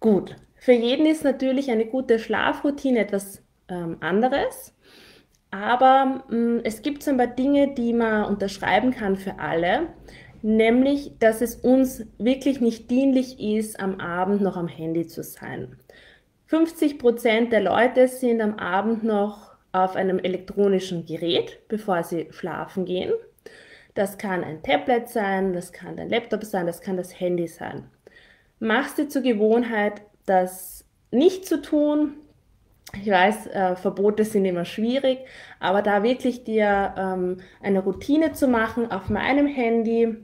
Gut, für jeden ist natürlich eine gute Schlafroutine etwas ähm, anderes. Aber mh, mm, es gibt so ein paar Dinge, die man unterschreiben kann für alle. Nämlich, dass es uns wirklich nicht dienlich ist, am Abend noch am Handy zu sein. 50 Prozent der Leute sind am Abend noch auf einem elektronischen Gerät, bevor sie schlafen gehen. Das kann ein Tablet sein, das kann dein Laptop sein, das kann das Handy sein. Machst dir zur Gewohnheit, das nicht zu tun. Ich weiß, äh, Verbote sind immer schwierig, aber da wirklich dir ähm, eine Routine zu machen auf meinem Handy,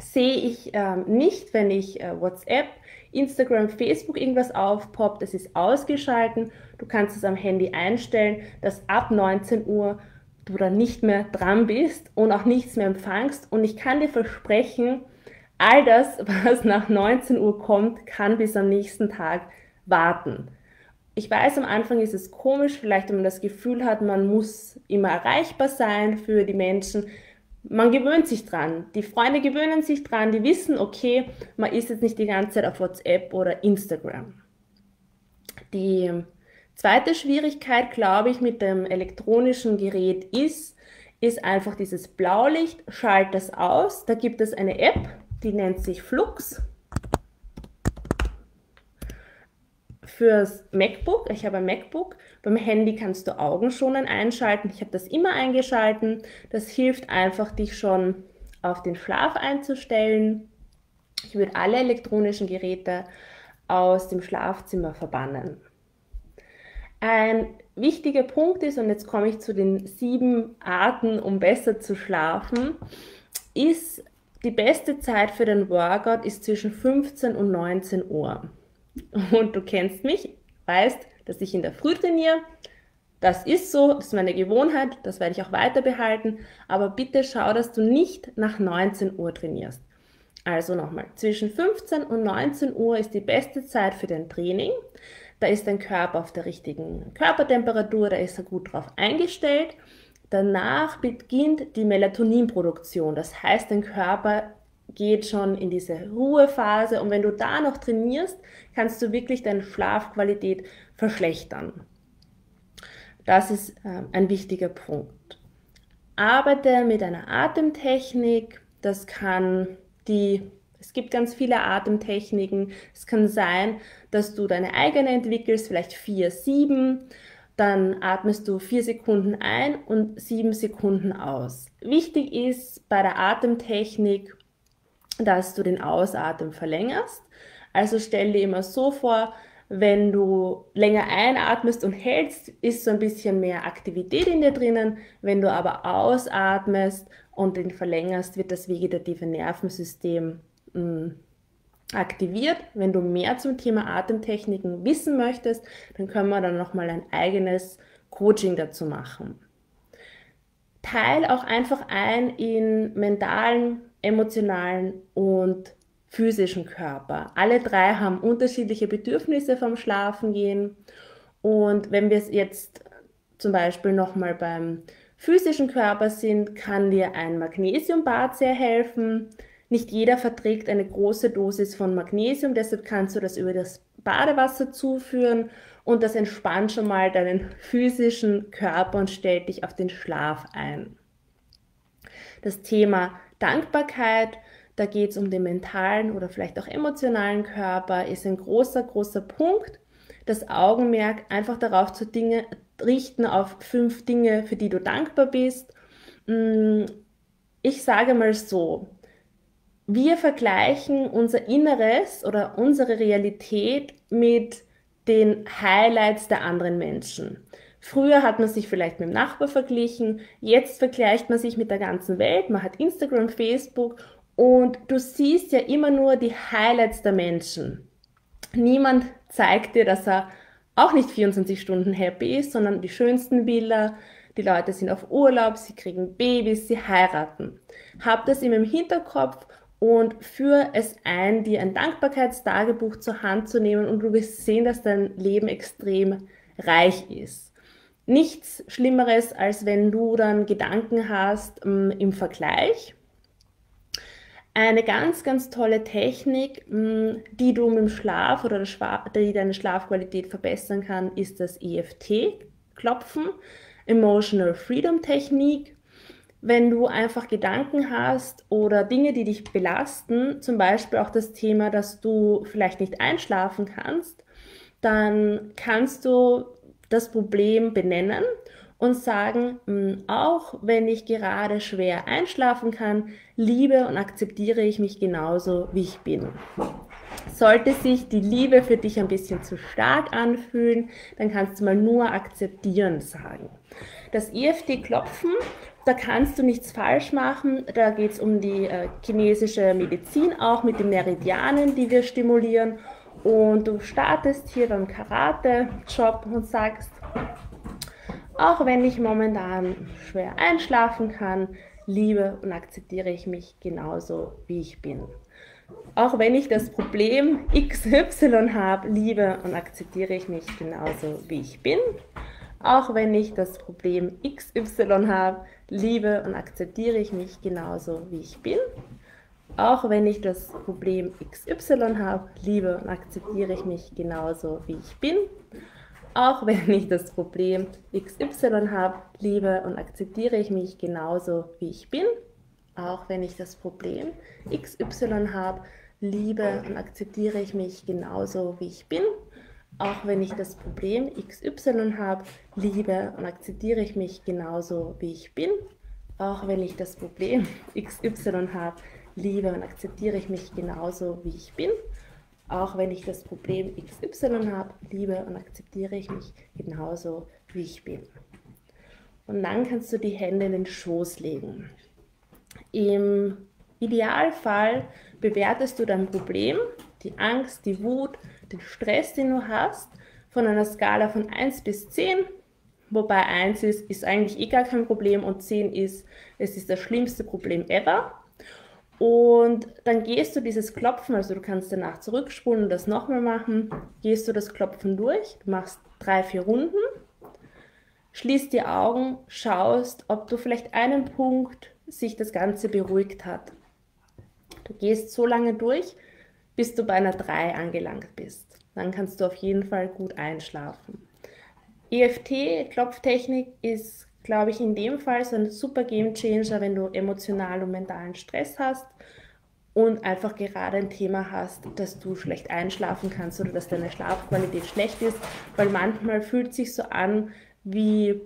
sehe ich ähm, nicht, wenn ich äh, WhatsApp, Instagram, Facebook irgendwas aufpoppt. Es ist ausgeschalten. Du kannst es am Handy einstellen, dass ab 19 Uhr du dann nicht mehr dran bist und auch nichts mehr empfangst. Und ich kann dir versprechen, all das, was nach 19 Uhr kommt, kann bis am nächsten Tag warten. Ich weiß, am Anfang ist es komisch, vielleicht wenn man das Gefühl hat, man muss immer erreichbar sein für die Menschen man gewöhnt sich dran. Die Freunde gewöhnen sich dran, die wissen, okay, man ist jetzt nicht die ganze Zeit auf WhatsApp oder Instagram. Die zweite Schwierigkeit, glaube ich, mit dem elektronischen Gerät ist, ist einfach dieses Blaulicht, schalt das aus. Da gibt es eine App, die nennt sich Flux. fürs MacBook. Ich habe ein MacBook. Beim Handy kannst du Augenschonen einschalten. Ich habe das immer eingeschalten. Das hilft einfach, dich schon auf den Schlaf einzustellen. Ich würde alle elektronischen Geräte aus dem Schlafzimmer verbannen. Ein wichtiger Punkt ist, und jetzt komme ich zu den sieben Arten, um besser zu schlafen, ist die beste Zeit für den Workout ist zwischen 15 und 19 Uhr und du kennst mich, weißt, dass ich in der Früh trainiere. Das ist so, das ist meine Gewohnheit, das werde ich auch weiter behalten. Aber bitte schau, dass du nicht nach 19 Uhr trainierst. Also nochmal, zwischen 15 und 19 Uhr ist die beste Zeit für dein Training. Da ist dein Körper auf der richtigen Körpertemperatur, da ist er gut drauf eingestellt. Danach beginnt die Melatoninproduktion. Das heißt, dein Körper geht schon in diese Ruhephase und wenn du da noch trainierst, kannst du wirklich deine Schlafqualität verschlechtern. Das ist äh, ein wichtiger Punkt. Arbeite mit einer Atemtechnik. Das kann die, es gibt ganz viele Atemtechniken. Es kann sein, dass du deine eigene entwickelst, vielleicht vier, sieben. Dann atmest du vier Sekunden ein und sieben Sekunden aus. Wichtig ist bei der Atemtechnik, dass du den Ausatmen verlängerst. Also stell dir immer so vor, wenn du länger einatmest und hältst, ist so ein bisschen mehr Aktivität in dir drinnen. Wenn du aber ausatmest und den verlängerst, wird das vegetative Nervensystem mh, mm, aktiviert. Wenn du mehr zum Thema Atemtechniken wissen möchtest, dann können wir dann nochmal ein eigenes Coaching dazu machen. Teil auch einfach ein in mentalen emotionalen und physischen Körper. Alle drei haben unterschiedliche Bedürfnisse vom Schlafengehen. Und wenn wir es jetzt zum Beispiel nochmal beim physischen Körper sind, kann dir ein Magnesiumbad sehr helfen. Nicht jeder verträgt eine große Dosis von Magnesium, deshalb kannst du das über das Badewasser zuführen und das entspannt schon mal deinen physischen Körper und stellt dich auf den Schlaf ein. Das Thema Dankbarkeit, da geht es um den mentalen oder vielleicht auch emotionalen Körper, ist ein großer, großer Punkt. Das Augenmerk einfach darauf zu Dinge, richten, auf fünf Dinge, für die du dankbar bist. Mm, ich sage mal so, wir vergleichen unser Inneres oder unsere Realität mit den Highlights der anderen Menschen. Früher hat man sich vielleicht mit dem Nachbar verglichen, jetzt vergleicht man sich mit der ganzen Welt, man hat Instagram, Facebook und du siehst ja immer nur die Highlights der Menschen. Niemand zeigt dir, dass er auch nicht 24 Stunden happy ist, sondern die schönsten Bilder, die Leute sind auf Urlaub, sie kriegen Babys, sie heiraten. Hab das immer im Hinterkopf und führe es ein, dir ein Dankbarkeitstagebuch zur Hand zu nehmen und du wirst sehen, dass dein Leben extrem reich ist nichts Schlimmeres, als wenn du dann Gedanken hast ähm, im Vergleich. Eine ganz, ganz tolle Technik, mm, die du mit dem Schlaf oder die deine Schlafqualität verbessern kann, ist das EFT-Klopfen, Emotional Freedom Technik. Wenn du einfach Gedanken hast oder Dinge, die dich belasten, zum Beispiel auch das Thema, dass du vielleicht nicht einschlafen kannst, dann kannst du das Problem benennen und sagen, hm, auch wenn ich gerade schwer einschlafen kann, liebe und akzeptiere ich mich genauso, wie ich bin. Sollte sich die Liebe für dich ein bisschen zu stark anfühlen, dann kannst du mal nur akzeptieren sagen. Das EFT-Klopfen, da kannst du nichts falsch machen. Da geht es um die äh, chinesische Medizin auch mit den Meridianen, die wir stimulieren. Und du startest hier beim Karate-Job und sagst, auch wenn ich momentan schwer einschlafen kann, liebe und akzeptiere ich mich genauso, wie ich bin. Auch wenn ich das Problem XY habe, liebe und akzeptiere ich mich genauso, wie ich bin. Auch wenn ich das Problem XY habe, liebe und akzeptiere ich mich genauso, wie ich bin. Auch wenn ich das Problem XY habe, liebe und akzeptiere ich mich genauso, wie ich bin. Auch wenn ich das Problem XY habe, liebe und akzeptiere ich mich genauso, wie ich bin. Auch wenn ich das Problem XY habe, liebe und akzeptiere ich mich genauso, wie ich bin. Auch wenn ich das Problem XY habe, liebe und akzeptiere ich mich genauso, wie ich bin. Auch wenn ich das Problem XY habe, liebe und akzeptiere ich mich genauso, wie ich bin. Auch wenn ich das Problem XY habe, liebe und akzeptiere ich mich genauso, wie ich bin. Und dann kannst du die Hände in den Schoß legen. Im Idealfall bewertest du dein Problem, die Angst, die Wut, den Stress, den du hast, von einer Skala von 1 bis 10, wobei 1 ist, ist eigentlich eh gar kein Problem und 10 ist, es ist das schlimmste Problem ever. Und dann gehst du dieses Klopfen, also du kannst danach zurückspulen und das nochmal machen, gehst du das Klopfen durch, du machst drei, vier Runden, schließt die Augen, schaust, ob du vielleicht einen Punkt sich das Ganze beruhigt hat. Du gehst so lange durch, bis du bei einer 3 angelangt bist. Dann kannst du auf jeden Fall gut einschlafen. EFT, Klopftechnik, ist glaube ich, in dem Fall so ein super Game Changer, wenn du emotional und mentalen Stress hast und einfach gerade ein Thema hast, dass du schlecht einschlafen kannst oder dass deine Schlafqualität schlecht ist, weil manchmal fühlt sich so an, wie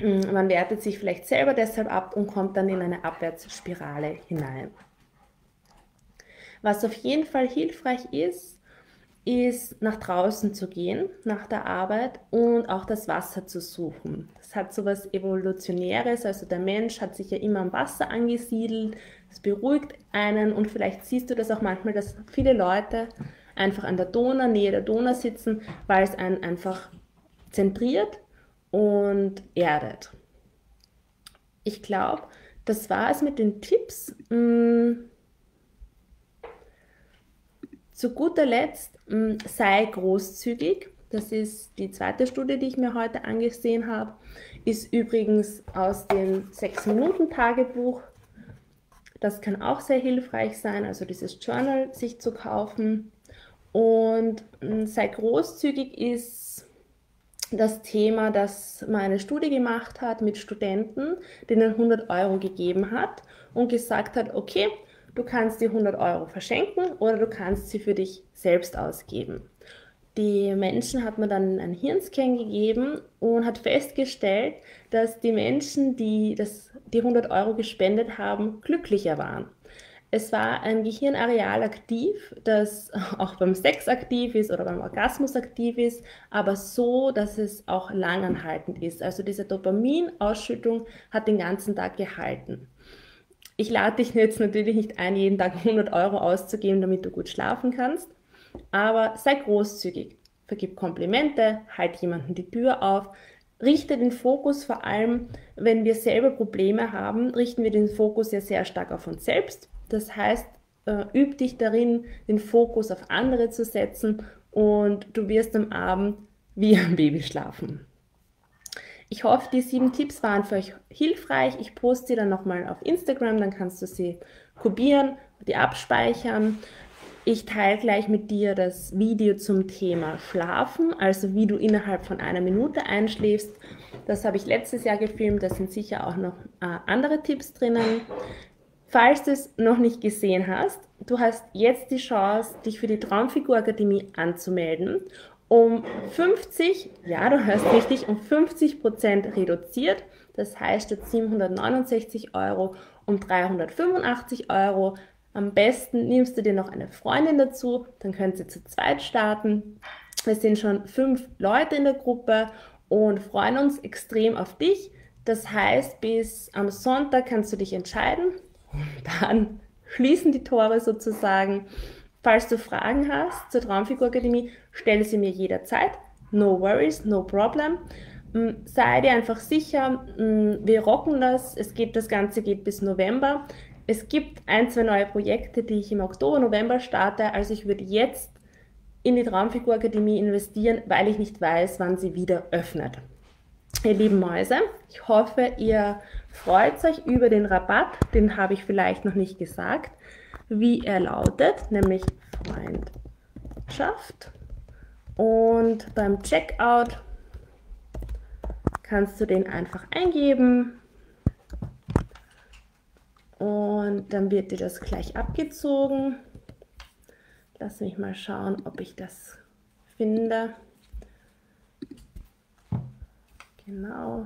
mm, man wertet sich vielleicht selber deshalb ab und kommt dann in eine Abwärtsspirale hinein. Was auf jeden Fall hilfreich ist, ist nach draußen zu gehen, nach der Arbeit und auch das Wasser zu suchen. Das hat so was Evolutionäres, also der Mensch hat sich ja immer am Wasser angesiedelt, es beruhigt einen und vielleicht siehst du das auch manchmal, dass viele Leute einfach an der Donau, Nähe der Donau sitzen, weil es einen einfach zentriert und erdet. Ich glaube, das war es mit den Tipps. Hm, zu guter Letzt hm, sei großzügig. Das ist die zweite Studie, die ich mir heute angesehen habe. Ist übrigens aus dem 6-Minuten-Tagebuch. Das kann auch sehr hilfreich sein, also dieses Journal sich zu kaufen. Und hm, sei großzügig ist das Thema, dass man eine Studie gemacht hat mit Studenten, denen 100 Euro gegeben hat und gesagt hat, okay, Du kannst die 100 Euro verschenken oder du kannst sie für dich selbst ausgeben. Die Menschen hat man dann einen Hirnscan gegeben und hat festgestellt, dass die Menschen, die das, die 100 Euro gespendet haben, glücklicher waren. Es war ein Gehirnareal aktiv, das auch beim Sex aktiv ist oder beim Orgasmus aktiv ist, aber so, dass es auch langanhaltend ist. Also diese Dopaminausschüttung hat den ganzen Tag gehalten. Ich lade dich jetzt natürlich nicht ein, jeden Tag 100 Euro auszugeben, damit du gut schlafen kannst, aber sei großzügig. Vergib Komplimente, halt jemanden die Tür auf, richte den Fokus vor allem, wenn wir selber Probleme haben, richten wir den Fokus ja sehr stark auf uns selbst. Das heißt, äh, üb dich darin, den Fokus auf andere zu setzen und du wirst am Abend wie ein Baby schlafen. Ich hoffe, die sieben Tipps waren für euch hilfreich. Ich poste sie dann nochmal auf Instagram, dann kannst du sie probieren die abspeichern. Ich teile gleich mit dir das Video zum Thema Schlafen, also wie du innerhalb von einer Minute einschläfst. Das habe ich letztes Jahr gefilmt, da sind sicher auch noch äh, andere Tipps drinnen. Falls du es noch nicht gesehen hast, du hast jetzt die Chance, dich für die Traumfigur Akademie anzumelden. Um 50, ja, du hörst richtig, um 50 Prozent reduziert. Das heißt, statt 769 Euro um 385 Euro. Am besten nimmst du dir noch eine Freundin dazu, dann könnt ihr zu zweit starten. Wir sind schon fünf Leute in der Gruppe und freuen uns extrem auf dich. Das heißt, bis am Sonntag kannst du dich entscheiden und dann schließen die Tore sozusagen. Falls du Fragen hast zur Traumfigurakademie, stell sie mir jederzeit. No worries, no problem. Mm, sei dir einfach sicher, mm, wir rocken das. Es geht, das Ganze geht bis November. Es gibt ein, zwei neue Projekte, die ich im Oktober, November starte. Also ich würde jetzt in die Traumfigurakademie investieren, weil ich nicht weiß, wann sie wieder öffnet. Ihr lieben Mäuse, ich hoffe, ihr freut euch über den Rabatt. Den habe ich vielleicht noch nicht gesagt, wie er lautet, nämlich Freundschaft. Und beim Checkout kannst du den einfach eingeben und dann wird dir das gleich abgezogen. Lass mich mal schauen, ob ich das finde. Genau.